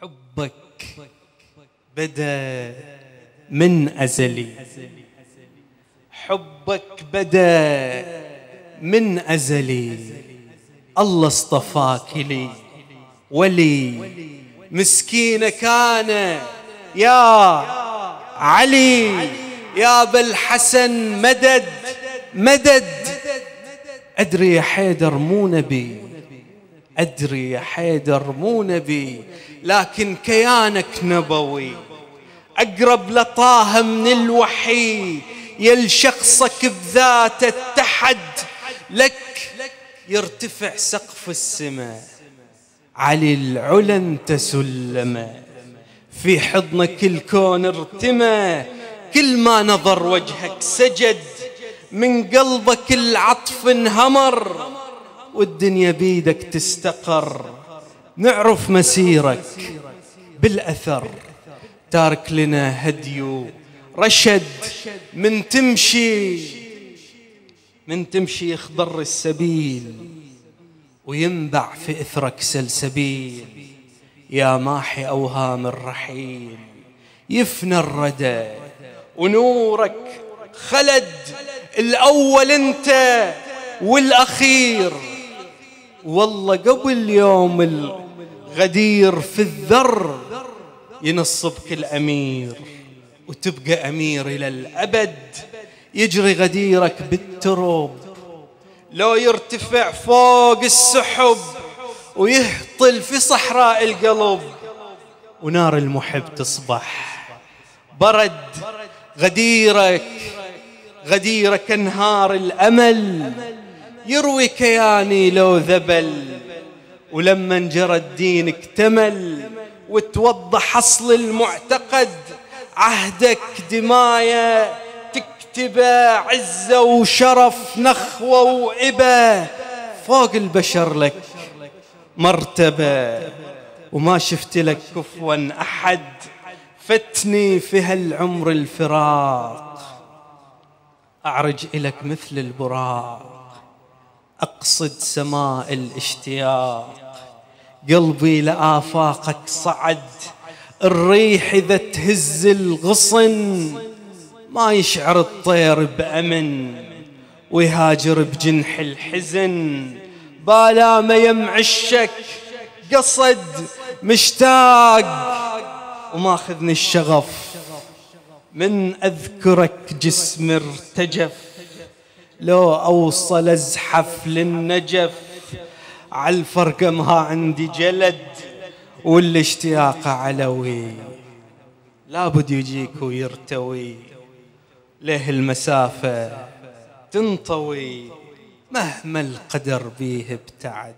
حبك بدا من أزلي. حبك بدا من أزلي. الله اصطفاك لي. ولي مسكينه كان يا علي. يا بالحسن مدد. مدد. أدري يا حيدر مو نبي. أدري يا حيدر مو نبي لكن كيانك نبوي. أقرب لطه من الوحي يل شخصك بذاته اتحد لك يرتفع سقف السماء علي العلا انت في حضنك الكون ارتمى كل ما نظر وجهك سجد. من قلبك العطف انهمر والدنيا بيدك تستقر. نعرف مسيرك بالأثر. تارك لنا هدي رشد من تمشي من تمشي يخضر السبيل وينبع في إثرك سلسبيل. يا ماحي أوهام الرحيل يفنى الردى ونورك خلد الأول أنت والأخير. والله قبل يوم الغدير في الذر ينصبك الأمير وتبقى أمير إلى الأبد. يجري غديرك بالترب لو يرتفع فوق السحب ويهطل في صحراء القلب ونار المحب تصبح. برد غديرك غديرك أنهار الأمل. يروي كياني لو ذبل ولما انجرى الدين اكتمل وتوضح أصل المعتقد عهدك دماية تكتبه عزه وشرف نخوة وابه فوق البشر لك مرتبة وما شفت لك كفوا أحد فتني في هالعمر الفراق. أعرج إلك مثل البراق. أقصد سماء الاشتياق. قلبي لآفاقك صعد الريح إذا تهز الغصن. ما يشعر الطير بأمن ويهاجر بجنح الحزن. بالا ما يمعشك قصد مشتاق. وماخذني الشغف من أذكرك جسم ارتجف. لو أوصل أزحف للنجف على الفرقة ما عندي جلد والاشتياق علوي. لابد يجيك ويرتوي له المسافة تنطوي مهما القدر بيه ابتعد.